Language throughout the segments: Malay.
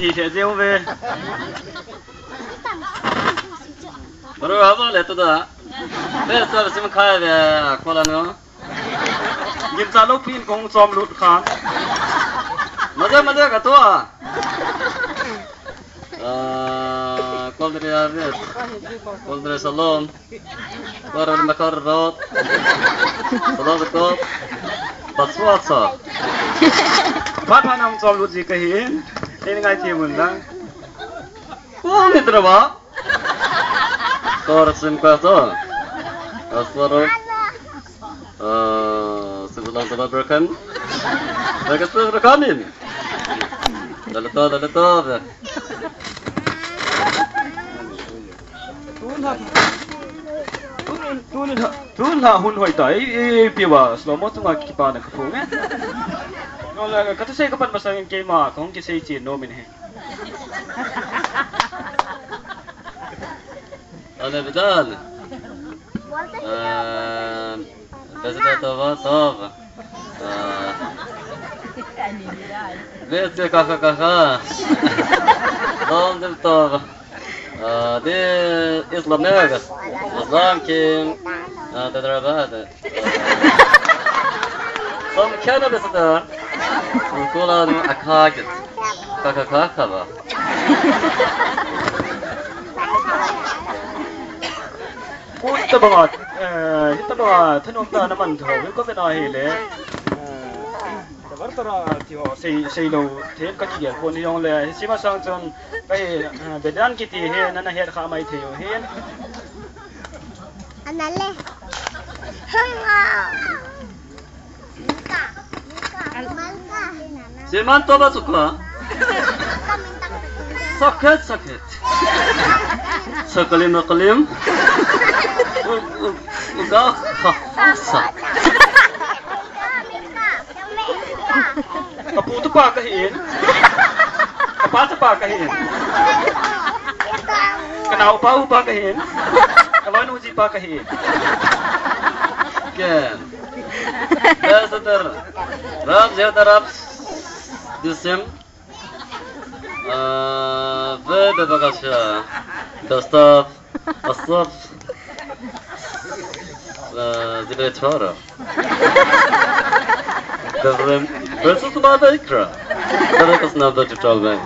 ठीठे जे होवे बरो आवा ले तो दा ले सब सिम खाए वे खोला नो जिम चालो पिन कोंग चोम लुट खान। मज़े मज़े का तो आ कोल दरे आ रे? कोल दरे सलोन बर मकर रात। सलोन को। बसवा सा पापा नाम चोम लुट जी कहीं। 내가 제문다 꼬네 들어봐 소르슨 과서 소르 어 스불란 소바 브로큰 내가 스불 브로큰 달다 달다 돈은 돈은 돈 나온 거이다 이 비와 스노모트가 기반의 그 bạn mà sang game mà không cái xây chuyện nó mình hè أنا بدال آه، بس ده طبعا طبعا آه، بيت كاكا كاكا ضم دم طبعا آه، دي إسلام نيجا إسلام كيم آه، تدربات صم كان بس ده Uykularını akar git. Kaka kaka mı? Ui, tao bỏ, ờ, tao bỏ thân ông ta nó mặn thở với có phải nói hề lẽ. Tao bắt tao bỏ thì họ xây xây lầu thế có chỉ điểm buồn đi ông lẽ. Chỉ mà sang chân, bây bây đan kia thì hề nó là hề khá mày thiểu hề. Anh ấy lẽ. Hưng à. Seman toba tukma. Sakit sakit. Sekelim sekelim. Uga kafasa. Kapu tu pak kahin? Apa tu pak kahin? Kenau apa apa kahin? Kawan uji pak kahin. Ken. Ya sedar. Rap, jauh terap. راب جسم بدا بقاشا دستاف الصف زي تفارة دفرم برسوس ما ذكرى ترى كسنا بدأ تتعلم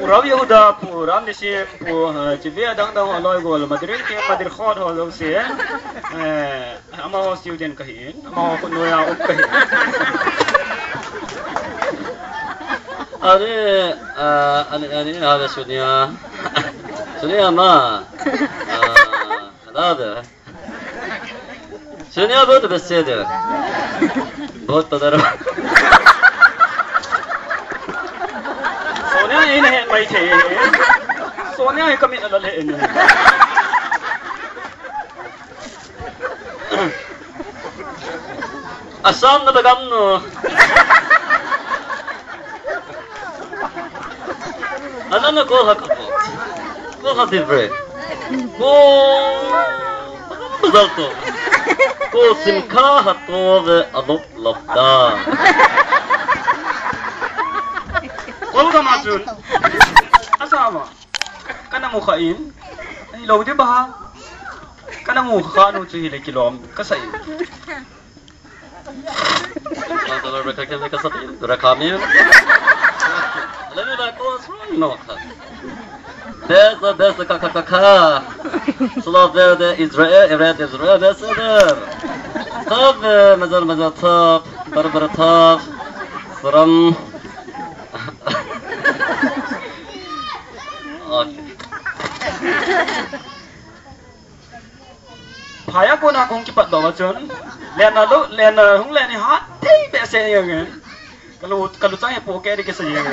Purau Yehuda, Puram Nisim, Pu Jivia Dang Dang Aloy Gol, Madrid Kim Madrid Khod Ho Lo Se, eh ama ho student kahin, ama ho kun noya あれ、あ,あれ、あれ、あれ、それは、それはまあ、あなぜそれはもっと別姓で、もっとだろそれはいいね、まいて。それはいいかみならねえね。あ、そんなとがんの。أنا كلها كفوت كلها تبري بزلتو. كو سمكا هتوغ اضب لبدا والله ما تقول أسامة. كان مخاين يعني لو جبها كان مخانو تهي لكيلوم كسين رقامي Let me back what's wrong not. Besser, besser, kakakaka. Slav verde Israel, evret Israel, besser. Top, mazar, mazar, top. Barbar, top. From... Paya ko na kung kipat daw chon. Lena lo lena hung lena ha tay, be se yang. Kalau kalau tanya poker dikasih se.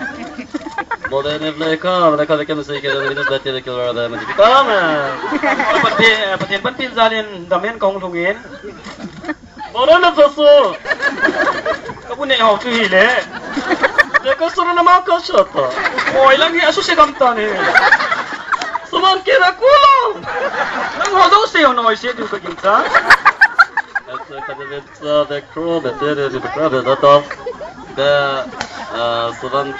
Både Nevleka, men jeg kan ikke musikken, det minnes dette ikke være det, men ikke kan jeg. Patil, patil, patil, zalin, damen kong tungin. Boran na soso. Kapu ne hok tu hile. Deka suru na maka shota. Moy lang yasu se gamta ne. Sumar ke na kulo. Nang hodo se yo noy se du ka kinta. That's the kind of it's uh, the crawl, the theater, the crowd, the top, the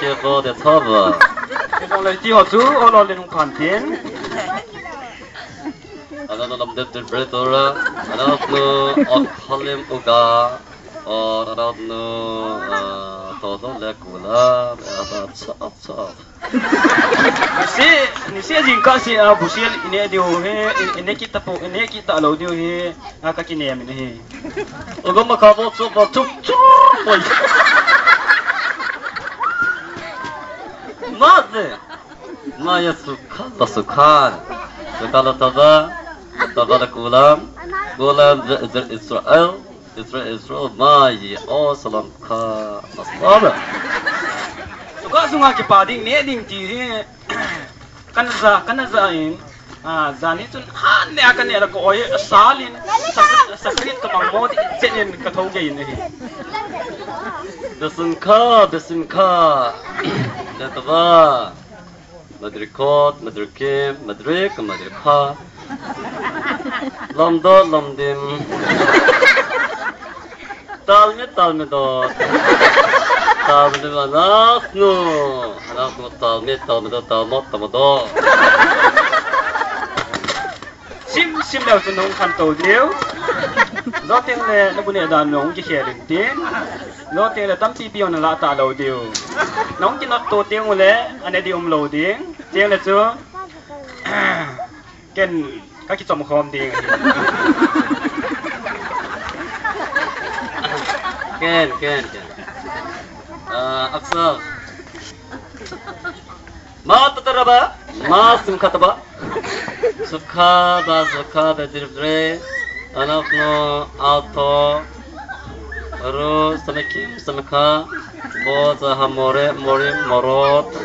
kia có để thọ vợ cái con này ti họ chú họ lo lên khoản tiền anh nó làm đẹp đẹp đẹp rồi anh nó nó ở Harlem Oga ờ nó nó thọ thọ lẹ cũ là à chọc chọc si ni si jing ka si a busil ini dia he ini kita po ini kita lo dia he ka kini am ni he Oga mà khá vô chụp vào ماذا ما يا سبحان الله سبحان فقال تبا تبا غلام غلام إسرائيل. إسرائيل إسرائيل ما يا سلام كا مصابة سكا سوما كبادين نيدين تيرين كنزا كنزا إن. آه، زانيتون. هان لي أكن يلا كوي سالين. سكريت كمان موت إتجين كتوجين هي دسنكا دسنكا. דבר. מדריקות, מדריקים, מדריק, מדריכה. לומדות, לומדים. תלמיד, תלמידות. תלמידים אנחנו. אנחנו תלמיד, תלמידות, תלמוד, תלמודות. שים, שים לב שנאום כאן תודיעו. lo teng le lo bune da nong ji she rin te lo teng le tam ti pi on la ta lo diu nong ji nok to teng le ane di um lo ding teng le chu ken ka ki chom khom ding ken ken ken aksa ma tataraba ma sim khataba sukha ba sukha ba dirbre Anakno auto Ru samakim samaka Boza hamore mori morot.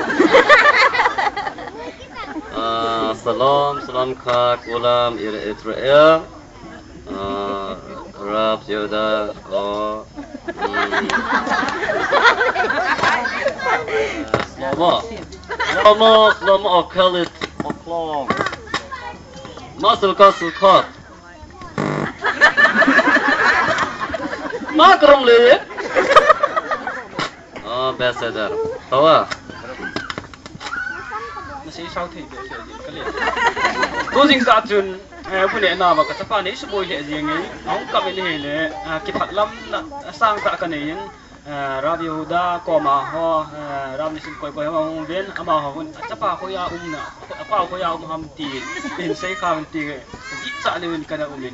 Ah, Salam salam ka kulam ira Israel Ah, Rab Yoda o Slama Slama Slama o Khalid o Klong Masuk ka sukat Ma karam le Ah besedar Tawa na sei sau thi de che ji ka le do jing ka chun bu ne na ba ka cha pa ne su boi le jing ni ong ka me le le. Ki phat lam na sang ta ka ne yin radio da ko ma ho. Ram ni sin koi koi ma hong ven ama ho hun. Cha pa ko ya um na. Pa ko ya um ham ti in sei ka ti gi cha le ka na um ni